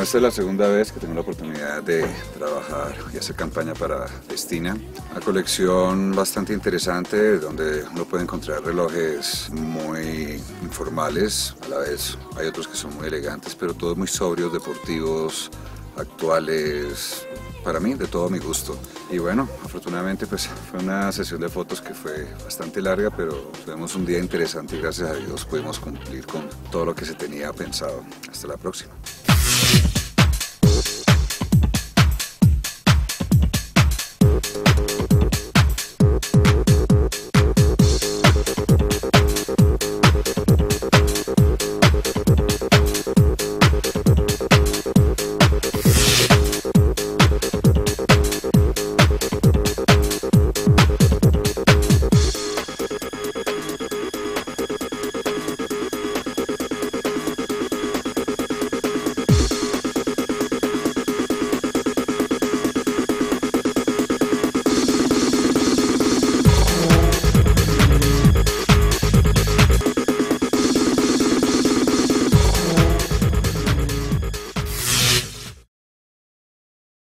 Bueno, esta es la segunda vez que tengo la oportunidad de trabajar y hacer campaña para Destina. Una colección bastante interesante donde uno puede encontrar relojes muy informales, a la vez hay otros que son muy elegantes, pero todos muy sobrios, deportivos, actuales, para mí de todo mi gusto. Y bueno, afortunadamente pues fue una sesión de fotos que fue bastante larga, pero tuvimos un día interesante y gracias a Dios pudimos cumplir con todo lo que se tenía pensado. Hasta la próxima.